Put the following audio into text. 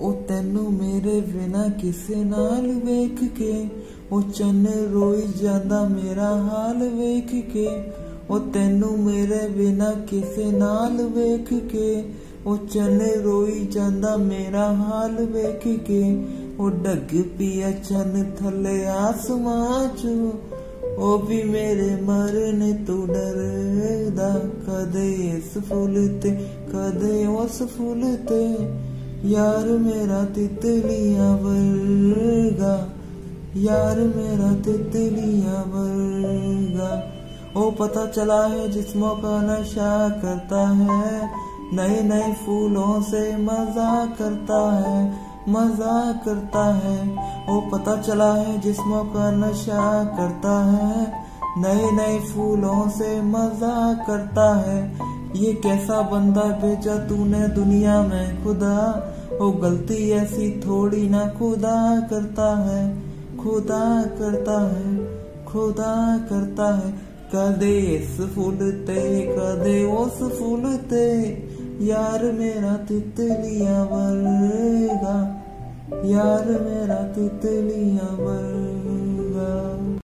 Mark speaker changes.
Speaker 1: ਉਹ ਤੈਨੂੰ ਮੇਰੇ ਬਿਨਾ ਕਿਸੇ ਨਾਲ ਵੇਖ ਕੇ, ਉਹ ਚੰਨ ਰੋਈ ਜਾਂਦਾ ਮੇਰਾ ਹਾਲ ਵੇਖ ਕੇ, ਉਹ ਤੈਨੂੰ ਮੇਰੇ ਬਿਨਾ ਕਿਸੇ ਨਾਲ ਵੇਖ ਕੇ, ਉਹ ਚੰਨ ਰੋਈ ਜਾਂਦਾ ਮੇਰਾ ਹਾਲ ਵੇਖ ਕੇ, ਉਹ ਡੱਗ ਪਿਆ ਚੰਨ ਥੱਲੇ ਆਸਮਾਂ ਚ, ਉਹ ਵੀ ਮੇਰੇ ਮਰਨ ਤੋਂ ਡਰਦਾ, ਕਦੇ ਇਸ ਫੁੱਲ ਤੇ, ਕਦੇ ਉਸ ਫੁੱਲ ਤੇ। यार मेरा तितलिया वर्गा, यार मेरा तितलिया वर्गा। ओ, पता चला है जिस्मों का नशा करता है नए नए फूलों से मज़ा करता है, मज़ा करता है। ओ, पता चला है जिस्मों का नशा करता है नए नए फूलों से मज़ा करता है। ये कैसा बंदा भेजा तूने दुनिया में खुदा। ओ गलती ऐसी थोड़ी ना खुदा करता है, खुदा करता है, खुदा करता है। कदे इस फूल ते, कदे उस फूल ते, यार मेरा तितलियाँ वर्गा यार मेरा तितलियाँ